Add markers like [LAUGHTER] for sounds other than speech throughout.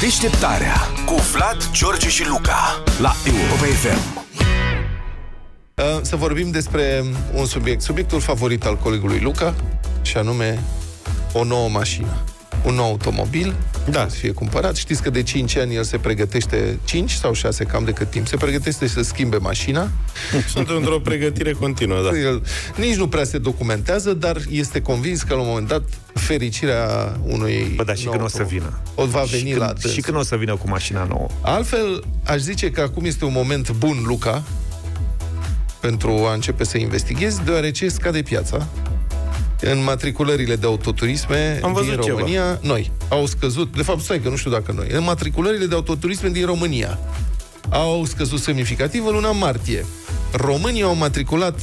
Deșteptarea cu Vlad, George și Luca la Europa FM. Uh, Să vorbim despre un subiect, subiectul favorit al colegului Luca, și anume o nouă mașină. Un nou automobil, da. să fie cumpărat. Știți că de 5 ani el se pregătește, 5 sau 6, cam de cât timp, se pregătește să schimbe mașina. [LAUGHS] Sunt într-o pregătire continuă, da. El nici nu prea se documentează, dar este convins că la un moment dat fericirea unui Bă, da, și nou când o să automobil vină. O va și veni când, la dânsul. Și când o să vină cu mașina nouă. Altfel, aș zice că acum este un moment bun, Luca, pentru a începe să investighezi, deoarece scade piața. În matriculările de autoturisme Am văzut din ceva. România, noi, au scăzut, de fapt, stai că nu știu dacă noi, în matriculările de autoturisme din România au scăzut semnificativ în luna martie. Românii au matriculat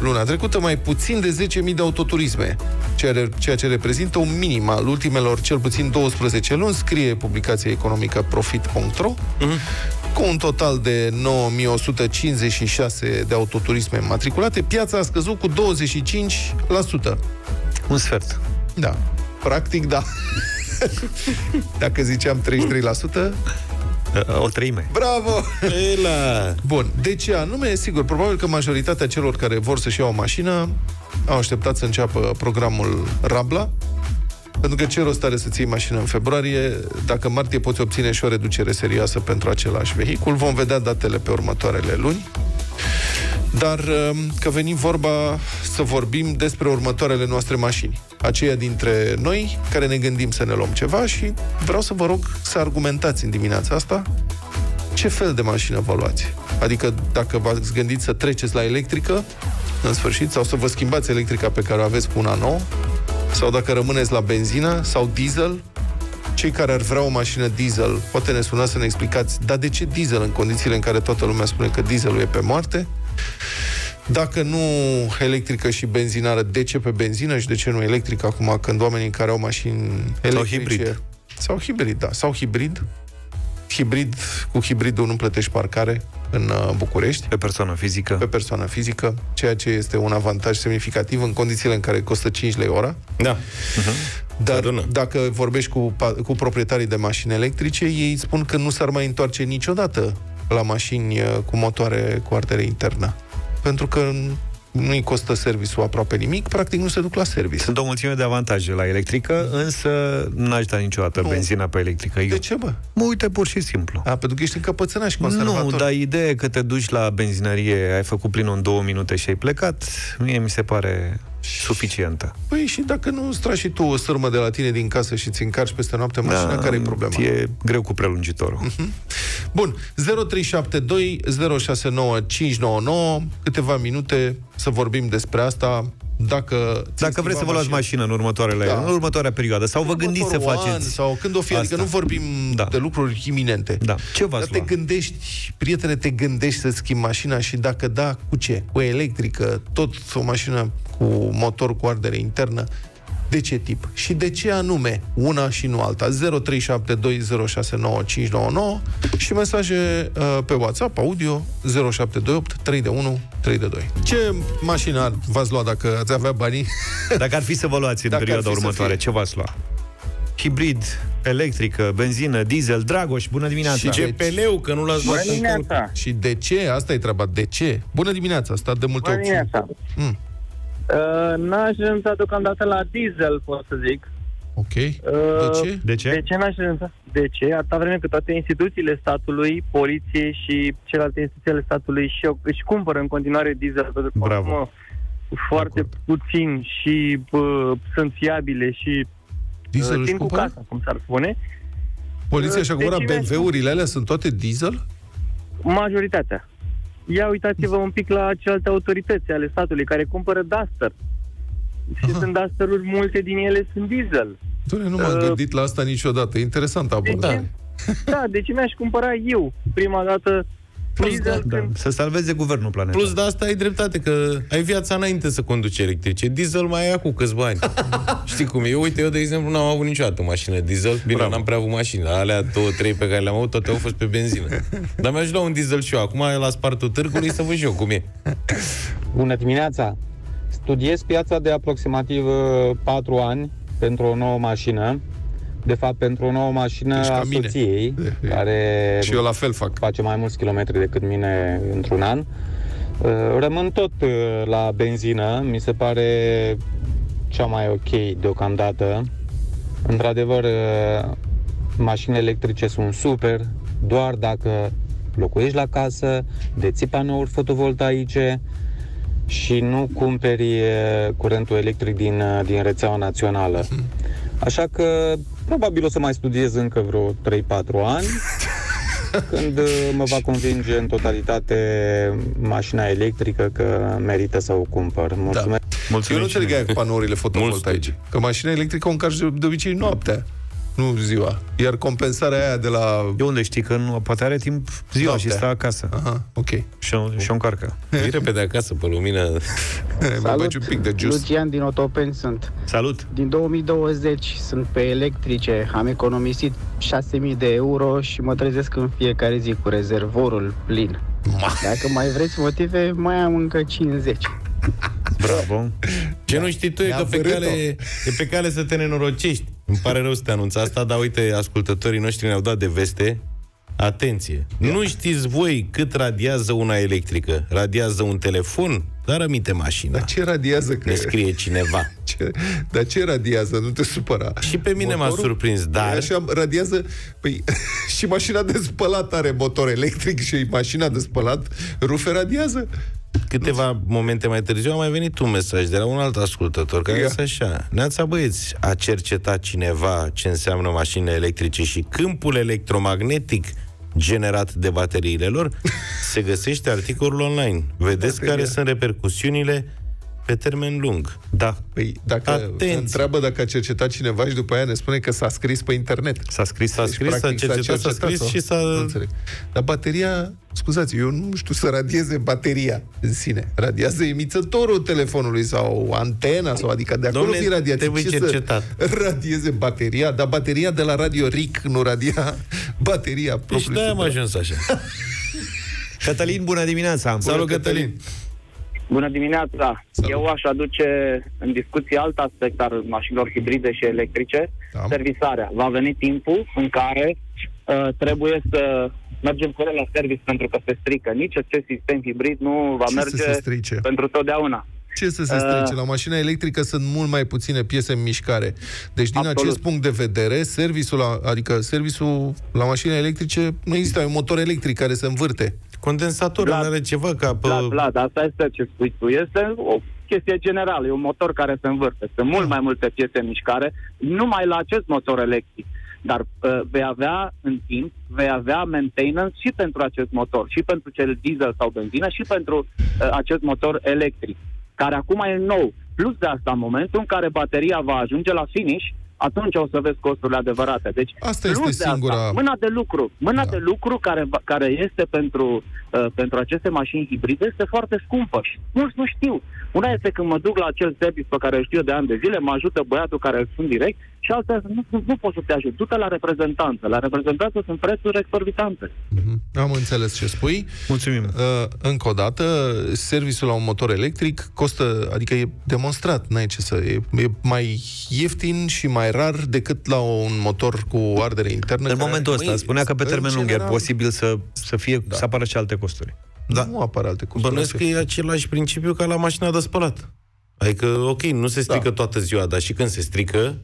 luna trecută mai puțin de 10.000 de autoturisme, ceea- ceea ce reprezintă un minim al ultimelor cel puțin 12 luni, scrie publicația economică profit.ro, cu un total de 9156 de autoturisme matriculate, piața a scăzut cu 25%. Un sfert. Da, practic da. [LAUGHS] Dacă ziceam 33%, O treime. bravo! E la... Bun, de ce anume? Sigur, probabil că majoritatea celor care vor să-și iau o mașină au așteptat să înceapă programul Rabla, pentru că ce rost are să-ți iei mașină în februarie, dacă în martie poți obține și o reducere serioasă pentru același vehicul. Vom vedea datele pe următoarele luni. Dar um, că venim vorba să vorbim despre următoarele noastre mașini. Aceia dintre noi care ne gândim să ne luăm ceva și vreau să vă rog să argumentați în dimineața asta ce fel de mașină vă luați. Adică dacă v-ați gândit să treceți la electrică, în sfârșit, sau să vă schimbați electrica pe care o aveți cu una nouă, sau dacă rămâneți la benzină sau diesel, cei care ar vrea o mașină diesel, poate ne sunați să ne explicați, dar de ce diesel în condițiile în care toată lumea spune că dieselul e pe moarte? Dacă nu electrică și benzinară, de ce pe benzină și de ce nu electrică acum când oamenii care au mașini electrice... hibrid. Sau hibrid, da. Sau hibrid. Hibrid, cu hibridul nu plătești parcare în uh, București Pe persoană fizică. pe persoană fizică, ceea ce este un avantaj semnificativ în condițiile în care costă 5 lei ora. Da. Dar adună. dacă vorbești cu, pa- cu proprietarii de mașini electrice, ei spun că nu s-ar mai întoarce niciodată la mașini uh, cu motoare cu ardere internă. Pentru că nu-i costă serviciul aproape nimic, practic nu se duc la serviciu. Sunt o mulțime de avantaje la electrică, însă n-aș da niciodată Nu. benzina pe electrică. Eu De ce, bă? mă uite pur și simplu. A, pentru că ești încăpățânat și conservator. Nu, dar ideea că te duci la benzinărie, ai făcut plinul în două minute și ai plecat, mie mi se pare suficientă. Păi și dacă nu îți tragi și tu o sârmă de la tine din casă și ți încarci peste noapte mașina, care e problema? E greu cu prelungitorul. Bun, 0372 069 599, câteva minute să vorbim despre asta. Dacă, ți-ai Dacă vreți să vă luați schimbat mașină în următoarele, Da. da. în următoarea perioadă, sau vă gândiți să următorul faceți... An, sau când o fi, adică asta. nu vorbim Da. de lucruri iminente. Da. Ce Dar v-ați te lua? gândești, prietene, te gândești să schimbi mașina și dacă da, cu ce? Cu electrică, tot o mașină cu motor cu ardere internă, de ce tip? Și de ce anume una și nu alta? 0372069599 și mesaje uh, pe WhatsApp, audio 0728 3 de 1 3 de 2. Ce mașină ar- v-ați lua dacă ați avea banii? [LAUGHS] Dacă ar fi să vă luați în Dacă ar perioada fi să următoare, fie. ce v-ați lua? Hibrid, electrică, benzină, diesel, Dragoș, bună dimineața! Și ce- GPL-ul, că nu l-ați luat Bună încă. dimineața! și de ce? Asta e treaba. De ce? Bună dimineața, a stat de multe Bună opțiuni. dimineața! Mm. Uh, n-aș renunța deocamdată la diesel, pot să zic. Ok. Uh, De ce? De ce? De ce n-aș renunța? De ce? Atâta vreme cât toate instituțiile statului, poliție și celelalte instituții ale statului și își cumpără în continuare diesel pentru că Bravo. consumă foarte puțin și bă, sunt fiabile și Dieselul uh, își țin cu cumpără? casa, cum s-ar spune. Poliția și-a De cumpărat ce mi-aș- BMW-urile alea sunt toate diesel? Majoritatea. Ia uitați-vă un pic la celelalte autorități ale statului care cumpără Duster. Și sunt Duster-uri, multe din ele sunt diesel. Doamne, nu m-am Uh, gândit la asta niciodată. Interesant De abordare. ce? Da, de ce mi-aș cumpăra eu prima dată diesel Da, când... să salveze guvernul planetei. Plus de asta ai dreptate, că ai viața înainte să conduci electrice. Diesel mai ai acum câțiva ani. [LAUGHS] Știi cum e? Uite, eu, de exemplu, n-am avut niciodată mașină diesel. Bine, Bravo. n-am prea avut mașină. Alea două, trei pe care le-am avut, toate au fost pe benzină. Dar mi-aș lua un diesel și eu. Acum, la spartul târgului, să văd și eu cum e. Bună dimineața! Studiez piața de aproximativ uh, 4 ani pentru o nouă mașină. De fapt, pentru o nouă mașină Ești ca a mine. soției, care Și eu la fel fac. face mai mulți kilometri decât mine într-un an. Uh, Rămân tot uh, la benzină, mi se pare cea mai ok deocamdată. Într-adevăr, uh, mașinile electrice sunt super, doar dacă locuiești la casă, deții panouri fotovoltaice și nu cumperi uh, curentul electric din, uh, din rețeaua națională. Așa că probabil o să mai studiez încă vreo 3-4 ani [LAUGHS] când uh, mă va convinge în totalitate mașina electrică că merită să o cumpăr. Mulțumesc! Eu nu Mulțumim. înțeleg aia cu panourile fotovoltaice. Că mașina electrică o încarci de, de obicei noaptea, nu ziua. Iar compensarea aia de la... De unde știi că nu, poate are timp ziua Noaptea. și stă acasă Aha, ok. și o, și o încarcă. [LAUGHS] Vii repede acasă pe lumină. Mai bagi un pic de juice. Lucian din Otopeni sunt. Salut! Din 2020 sunt pe electrice, am economisit 6.000 de euro și mă trezesc în fiecare zi cu rezervorul plin. Dacă mai vreți motive, mai am încă 50. Bravo! Ce nu știi tu e Ne-a că pe vărât-o. cale, e pe cale să te nenorocești. Îmi pare rău să te anunț asta, dar uite, ascultătorii noștri ne-au dat de veste. Atenție! Nu știți voi cât radiază una electrică. Radiază un telefon, dar rămite mașina. Dar ce radiază? Că... Ne scrie cineva. [LAUGHS] Ce, dar ce radiază? Nu te supăra. Și pe mine m-a Motorul? surprins, dar... E Așa radiază... Păi, [LAUGHS] și mașina de spălat are motor electric și mașina de spălat rufe radiază. Câteva momente mai târziu a mai venit un mesaj de la un alt ascultător care Ia. este așa. Neața băieți, a cercetat cineva ce înseamnă mașinile electrice și câmpul electromagnetic generat de bateriile lor? Se găsește articolul online. Vedeți Bateria. care sunt repercusiunile pe termen lung. Da, Păi dacă Atenție. întreabă dacă a cercetat cineva și după aia ne spune că s-a scris pe internet. s-a scris. S-a scris, s-a practic, cercetat, s-a scris sau? și s-a... Nu înțeleg. Dar bateria, scuzați, eu nu știu să radieze bateria în sine. Radiază emițătorul telefonului sau antena, sau adică de acolo Dom'le, fi radiație. trebuie Ce cercetat. Să radieze bateria, dar bateria de la Radio RIC nu radia bateria Deci propriu. de am ajuns așa. [LAUGHS] Cătălin, bună dimineața! Salut, Cătălin! Bună dimineața! Salut. Eu aș aduce în discuție alt aspect al mașinilor hibride și electrice, Da. servisarea. Va veni timpul în care uh, trebuie să mergem cu ele la service pentru că se strică. Nici acest sistem hibrid nu va Ce să merge se strice? pentru totdeauna. Ce să se Uh, strice? La mașina electrică sunt mult mai puține piese în mișcare. Deci, din Absolut. acest punct de vedere, serviciul la, adică serviciul la mașini electrice nu există, e un motor electric care se învârte. Condensatorul Vlad, are ceva ca pe... Vlad, Vlad, asta este ce spui tu. Este o chestie generală. E un motor care se învârte. Sunt mult mai multe piese în mișcare, numai la acest motor electric. Dar uh, vei avea în timp, vei avea maintenance și pentru acest motor, și pentru cel diesel sau benzină, și pentru uh, acest motor electric, care acum e nou. Plus de asta, în momentul în care bateria va ajunge la finish, atunci o să vezi costurile adevărate. Deci, Asta plus este de singura- Asta, mâna de lucru, mâna Da. de lucru care, va- care este pentru, uh, pentru aceste mașini hibride este foarte scumpă și mulți nu știu. Una este când mă duc la acel service pe care îl știu de ani de zile, mă ajută băiatul care îl sunt direct și alta nu, nu, nu pot să te ajut. Du-te la reprezentanță. La reprezentanță sunt prețuri exorbitante. Mhm. Am înțeles ce spui. Mulțumim! Uh, încă o dată, serviciul la un motor electric costă, adică e demonstrat, n-ai ce să... E, e mai ieftin și mai rar decât la un motor cu ardere internă. În care- momentul ăsta, Măi, spunea că pe în termen lung e general, posibil să, să fie, să apară și alte costuri. Da. Nu apar alte costuri. Bănuiesc că e același principiu ca la mașina de spălat. Adică, ok, nu se strică Da. toată ziua, dar și când se strică,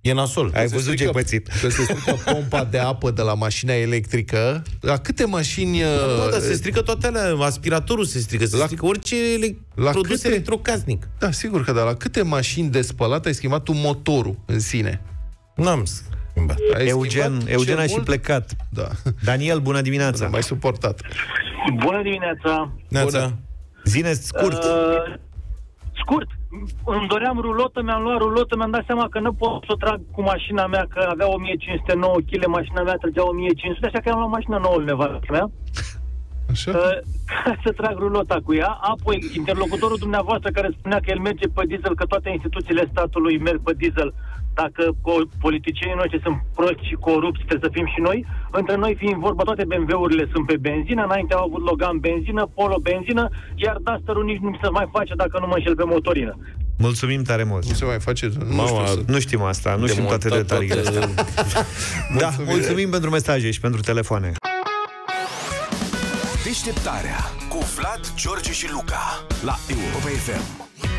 e nasol. Ai se văzut ce strică- ai pățit. Că se strică pompa de apă de la mașina electrică. La câte mașini... Nu, uh, dar se strică toate alea, aspiratorul se strică, se La- strică orice ele... la produs câte- electrocasnic. Da, sigur că da. La câte mașini de spălat ai schimbat tu motorul în sine? N-am schimbat. Ai Eugen, schimbat Eugen cel a și mult? plecat. Da. Daniel, bună Nu dimineața! mai suportat. Bună dimineața! Neața. Zine scurt. Uh, scurt, îmi doream rulotă, mi-am luat rulotă, mi-am dat seama că nu pot să o trag cu mașina mea, că avea 1509 kg, mașina mea trăgea 1500, așa că am luat mașina nouă nevastă mea, Așa? uh, ca să trag rulota cu ea. Apoi, interlocutorul dumneavoastră care spunea că el merge pe diesel, că toate instituțiile statului merg pe diesel, dacă politicienii noștri sunt proști și corupți, trebuie să fim și noi. Între noi fiind vorba, toate BMW-urile sunt pe benzină, înainte au avut Logan benzină, Polo benzină, iar duster nici nu se mai face dacă nu mă înșel pe motorină. Mulțumim tare mult. Nu se mai face. Nu, Mama, știu, nu știm asta, nu știm toate detaliile toate... [LAUGHS] da, mulțumim, mulțumim pentru mesaje și pentru telefoane. Deșteptarea cu Vlad, George și Luca la Europa FM.